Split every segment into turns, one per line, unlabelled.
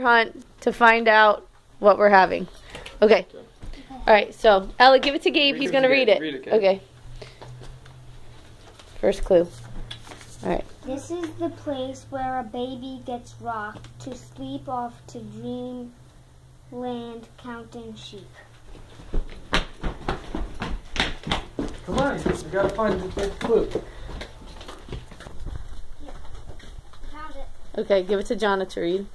hunt to find out what we're having. Okay. All right. So Ella, give it to Gabe.
Read
He's gonna read it.
Read it,
Okay. First clue. All right.
This is the place where a baby gets rocked to sleep off to dreamland counting sheep.
Come on, we gotta find the next clue.
Found it.
Okay. Give it to Jonna to read.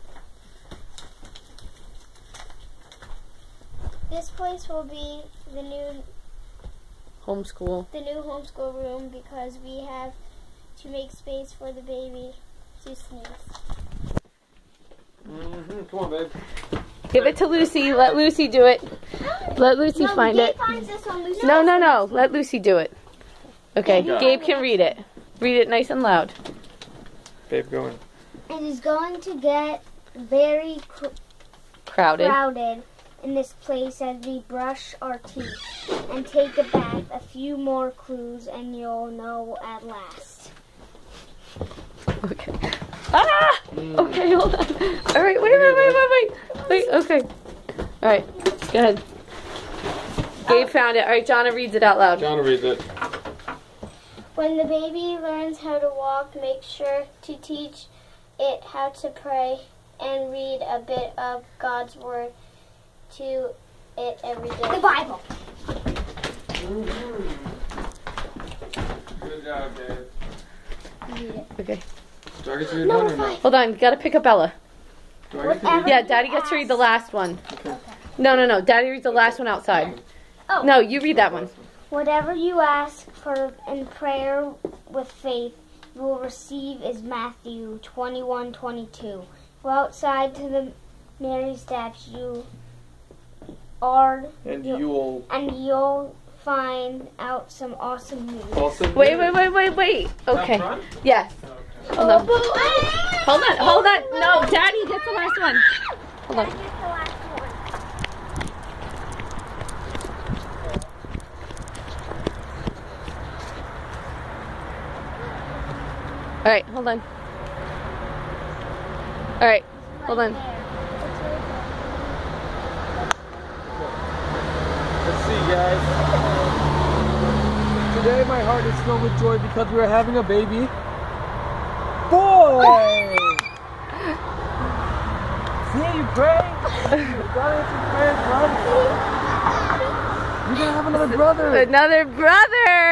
This place will be the new
Homeschool.
the new homeschool room because we have to make space for the baby to sneeze.
Mm-hmm. Come on, babe.
Give it to Lucy. Let Lucy do it. Let Lucy find
Gabe
it.
finds this one. Lucy
No, no, no. Let Lucy do it. Okay.
Gabe.
Gabe can read it. Read it nice and loud.
Babe, go in.
It is going to get very cr-
Crowded.
crowded in this place as we brush our teeth and take a bath. A few more clues and you'll know at last.
Okay. Ah! Okay, hold on. All right, wait, wait, wait, wait, wait. Wait, okay. All right, go ahead. Gabe found it. All right, Jonna reads it out loud.
John reads it.
When the baby learns how to walk, make sure to teach it how to pray and read a bit of God's Word to it every day. The Bible. Mm-hmm.
Good job, Dave.
Okay.
Do I get to read one or no?
Hold on, gotta pick up Ella.
Do I get to read
Yeah, Daddy gets to read the last one. No, no, no. Daddy reads the last one outside.
Oh.
No, you read that one.
Whatever you ask for in prayer with faith, you will receive is Matthew 21 22. Go outside to the Mary steps, you are,
And you'll
and you'll find out some awesome news.
also.
Wait, wait, wait, wait, wait. Okay.
front?
Yes. Hold on. Oh, hold on, hold on. No, oh, Daddy gets the last one. Hold on. All right, hold on. All right, hold on.
Let's see, guys. Today my heart is filled with joy because we are having a baby. Boy! see, you pray. You gotta answer prayers, bud. You're gonna have another brother.
Another brother.